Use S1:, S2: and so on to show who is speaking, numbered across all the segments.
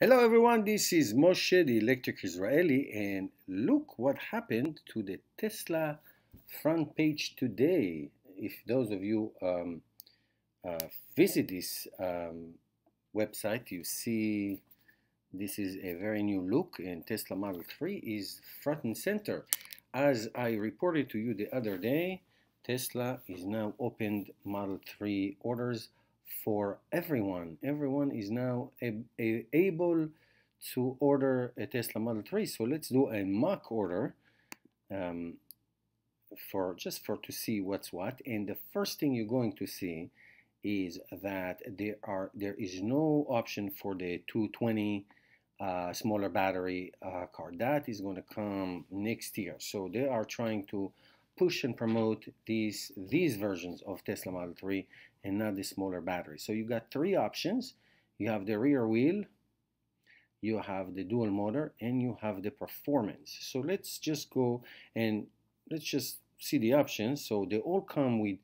S1: Hello everyone, this is Moshe, the electric Israeli, and look what happened to the Tesla front page today. If those of you um, uh, visit this um, website, you see this is a very new look, and Tesla Model 3 is front and center. As I reported to you the other day, Tesla is now opened Model 3 orders for everyone. Everyone is now able to order a Tesla Model 3. So let's do a mock order um, for just for to see what's what. And the first thing you're going to see is that there are there is no option for the 220 uh, smaller battery uh, car. That is going to come next year. So they are trying to push and promote these these versions of Tesla Model 3 and not the smaller battery. So you got three options. You have the rear wheel, you have the dual motor, and you have the performance. So let's just go and let's just see the options. So they all come with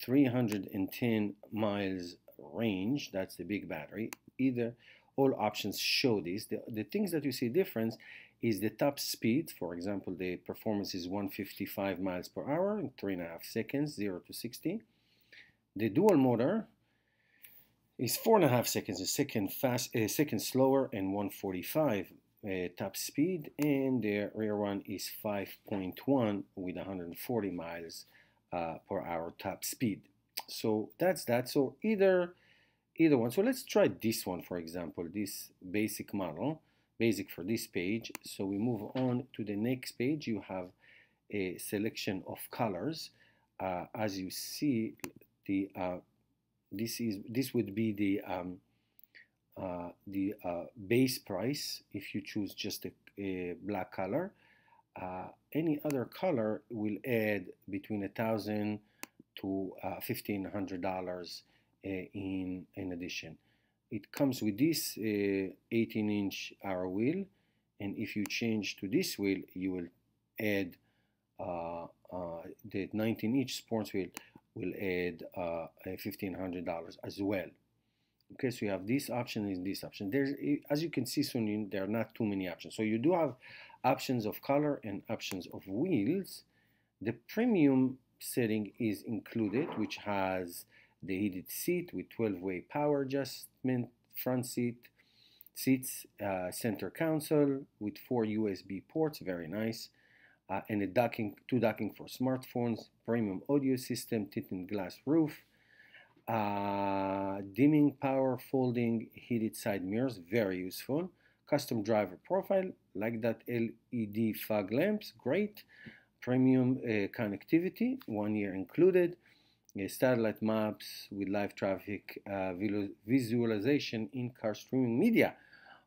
S1: 310 miles range. That's the big battery. Either all options show this. The, the things that you see difference is the top speed. For example, the performance is 155 miles per hour in three and a half seconds, 0 to 60. The dual motor is four and a half seconds, a second fast, a second slower, and 145 uh, top speed, and the rear one is 5.1 with 140 miles uh, per hour top speed. So that's that. So either either one. So let's try this one, for example, this basic model, basic for this page. So we move on to the next page. You have a selection of colors. Uh, as you see, the uh, this is this would be the um, uh, the uh, base price if you choose just a, a black color. Uh, any other color will add between a thousand to uh, fifteen hundred dollars in in addition. It comes with this uh, 18 inch Aero wheel, and if you change to this wheel, you will add uh, uh, the 19 inch sports wheel will add uh, $1,500 as well. Okay, so you have this option and this option. There's, eh, as you can see soon, there are not too many options. So you do have options of color and options of wheels. The premium setting is included, which has the heated seat with 12-way power adjustment, front seat, seats, uh, center console with four USB ports, very nice uh, and a docking, two docking for smartphones, premium audio system, tinted glass roof, uh, dimming power folding heated side mirrors, very useful. Custom driver profile, like that LED fog lamps, great. Premium uh, connectivity, one year included. Satellite maps with live traffic uh, visualization in-car streaming media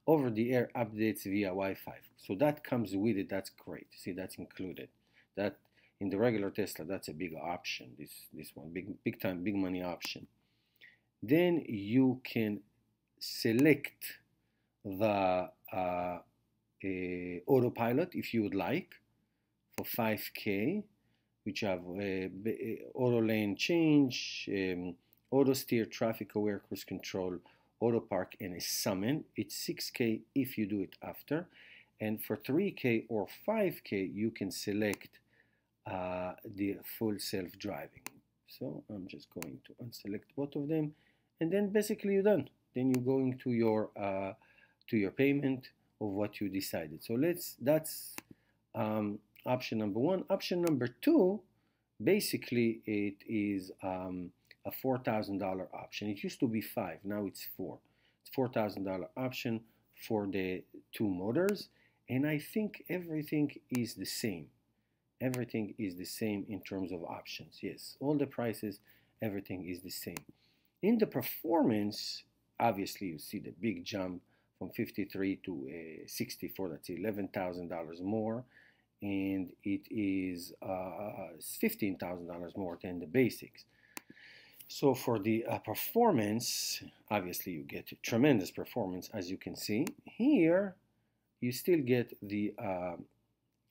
S1: over-the-air updates via Wi-Fi. So that comes with it. That's great. See, that's included. That in the regular Tesla, that's a big option. This this one, big big time, big money option. Then you can select the uh, autopilot if you would like for 5K, which have uh, auto lane change, um, auto steer, traffic aware cruise control, auto park and a summon. It's 6K if you do it after. And for 3K or 5K, you can select uh, the full self-driving. So I'm just going to unselect both of them. And then basically you're done. Then you're going to your, uh, to your payment of what you decided. So let's, that's um, option number one. Option number two, basically it is um, a $4,000 option. It used to be five, now it's four. It's $4,000 option for the two motors. And I think everything is the same. Everything is the same in terms of options. Yes, all the prices, everything is the same. In the performance, obviously you see the big jump from 53 to uh, 64, that's $11,000 more. And it is uh, $15,000 more than the basics. So for the uh, performance, obviously you get tremendous performance as you can see. Here you still get the uh,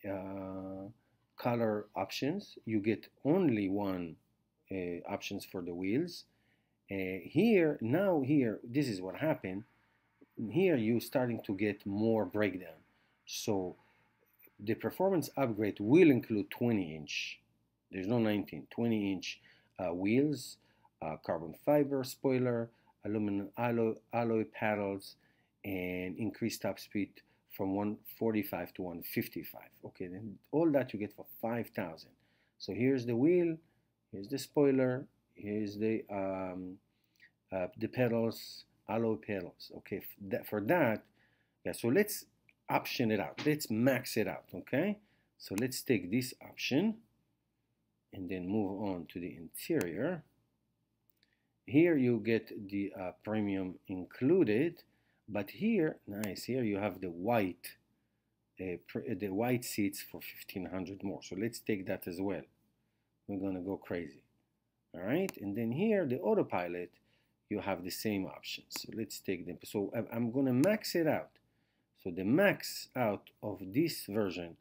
S1: uh, color options. You get only one uh, options for the wheels. Uh, here, now here, this is what happened. here you're starting to get more breakdown. So the performance upgrade will include 20 inch, there's no 19, 20 inch uh, wheels, uh, carbon fiber spoiler, aluminum alloy, alloy paddles, and increased top speed from 145 to 155. Okay, then all that you get for 5,000. So here's the wheel, here's the spoiler, here's the um, uh, the pedals, alloy pedals. Okay, that, for that, yeah. So let's option it out. Let's max it out. Okay, so let's take this option and then move on to the interior. Here you get the uh, premium included, but here, nice, here you have the white, uh, the white seats for 1500 more. So let's take that as well. We're gonna go crazy. All right, and then here, the autopilot, you have the same options. So let's take them. So I'm gonna max it out. So the max out of this version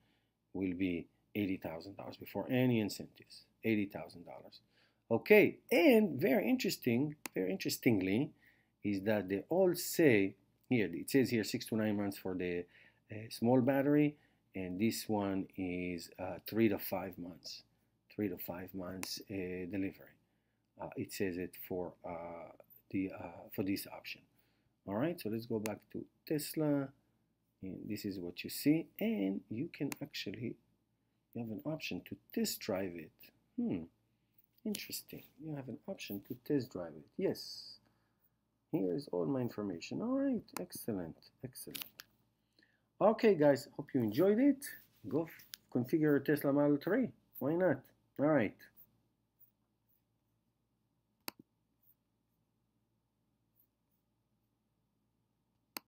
S1: will be $80,000 before any incentives, $80,000. Okay, and very interesting, very interestingly, is that they all say here, it says here six to nine months for the uh, small battery, and this one is uh, three to five months, three to five months uh, delivery. Uh, it says it for uh, the uh, for this option. All right, so let's go back to Tesla. And this is what you see, and you can actually you have an option to test drive it. Hmm. Interesting. You have an option to test drive it. Yes. Here is all my information. All right. Excellent. Excellent. Okay, guys. Hope you enjoyed it. Go configure a Tesla Model 3. Why not? All right.